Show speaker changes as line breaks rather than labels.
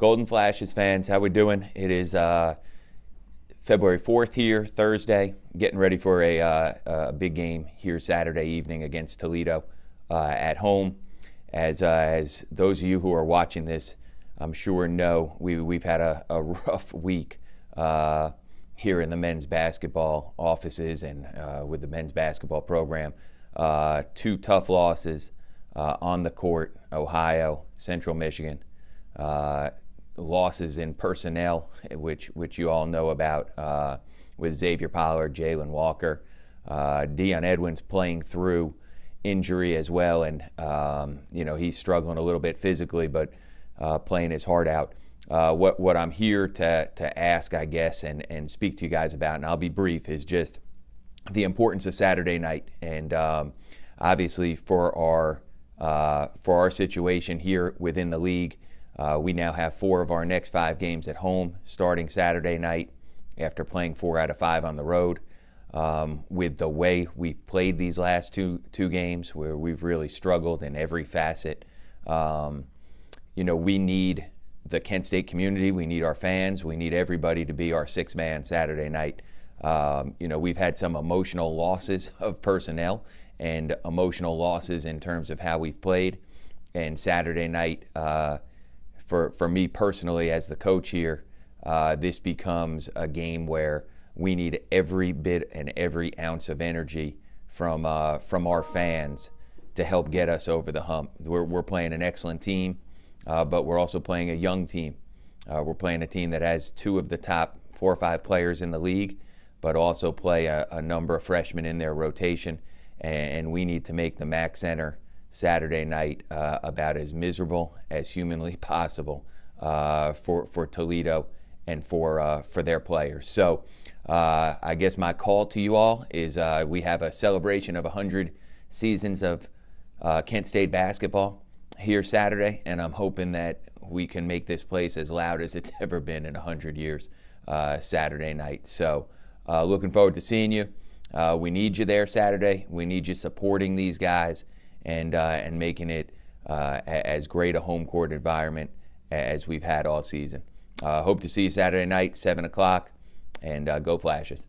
Golden Flashes fans, how we doing? It is uh, February 4th here, Thursday, getting ready for a, uh, a big game here Saturday evening against Toledo uh, at home. As, uh, as those of you who are watching this, I'm sure know, we, we've had a, a rough week uh, here in the men's basketball offices and uh, with the men's basketball program. two tough losses on the court, Ohio, Central Michigan. Uh, losses in personnel, which which you all know about, uh, with Xavier Pollard, Jaylin Walker, uh, Deon Edwins playing through injury as well, and um, you know he's struggling a little bit physically, but uh, playing his heart out. Uh, what what I'm here to to ask, I guess, and and speak to you guys about, and I'll be brief, is just the importance of Saturday night, and um, obviously for our uh, for our situation here within the league. Uh, we now have four of our next five games at home starting Saturday night after playing four out of five on the road. Um, with the way we've played these last two two games, where we've really struggled in every facet, um, you know, we need the Kent State community, we need our fans, we need everybody to be our six man Saturday night. Um, you know, we've had some emotional losses of personnel and emotional losses in terms of how we've played. And Saturday night, uh, for, for me personally as the coach here, uh, this becomes a game where we need every bit and every ounce of energy from, uh, from our fans to help get us over the hump. We're, we're playing an excellent team, uh, but we're also playing a young team. Uh, we're playing a team that has two of the top four or five players in the league, but also play a, a number of freshmen in their rotation. And, and we need to make the MAC Center Saturday night uh, about as miserable as humanly possible uh, for for Toledo and for uh, for their players. So uh, I guess my call to you all is uh, we have a celebration of 100 seasons of uh, Kent State basketball here Saturday, and I'm hoping that we can make this place as loud as it's ever been in 100 years Saturday night. So looking forward to seeing you. we need you there Saturday. We need you supporting these guys and, uh, and making it uh, as great a home court environment as we've had all season. Uh, hope to see you Saturday night, 7 o'clock, and go Flashes.